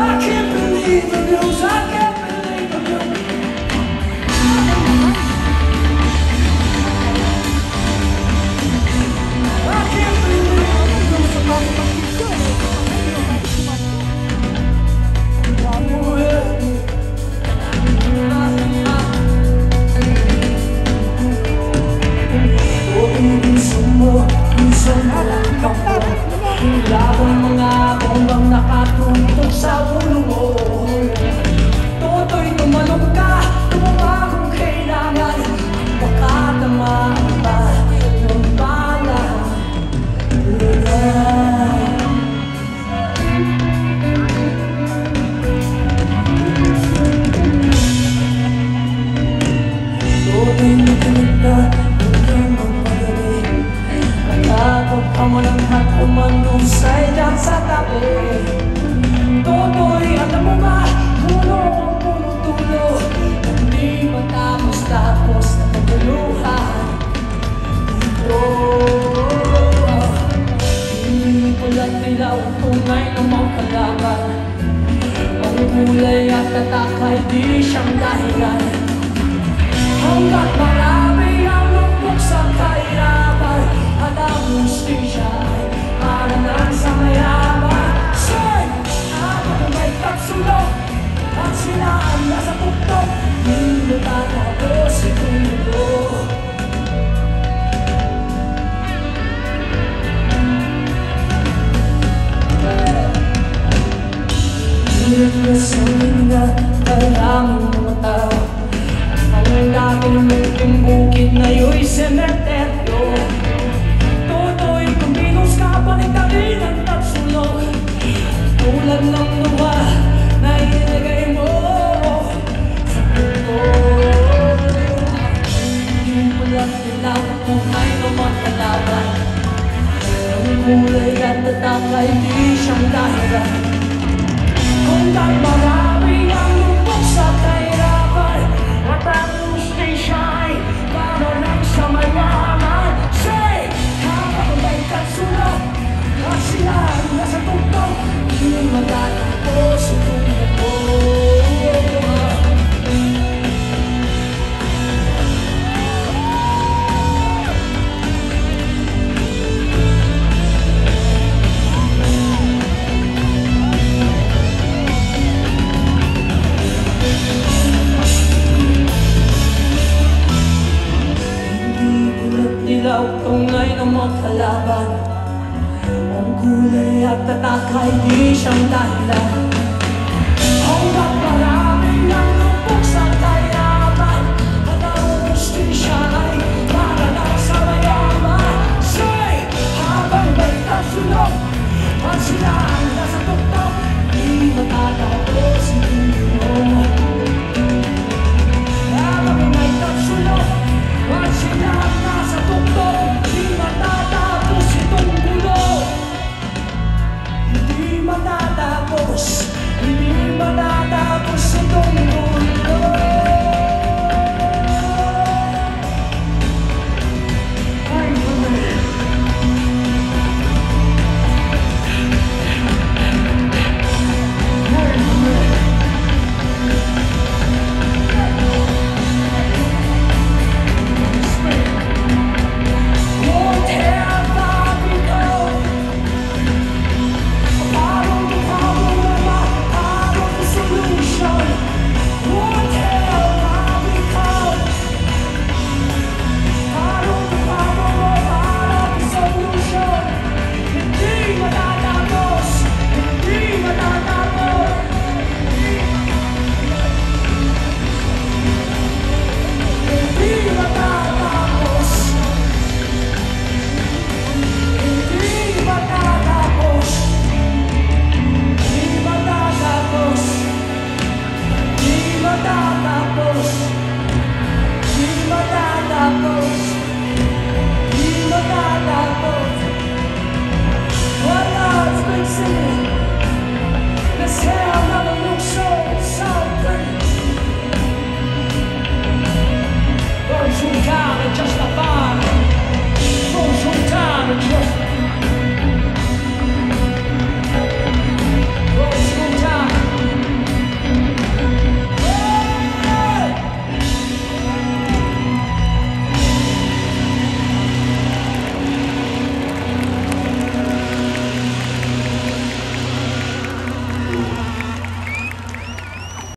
I can't believe the news. I nila ang tunay ng mga kalaban Ang kulay at tatakay di siyang dahilan. Hanggat marami ang lukmok sa kahirapan At ang justisya ay para lang sa mayaman. Say, ako na may katsulok At sila ang nasa tuktok. Hindi tatapos Nilalasanin na kalamang mga tao Ang dati ng munting bukid na yo'y sementeryo Toto'y kumilos ka paligtarin ang tatsulong Tulad ng luha na inilagay mo sa puto Hindi mo lang nilaw kung may lumakalaban Ang kulay at tatakay di siyang dahilan kalaban Ang kulay at tatakay di siyang dahilan marami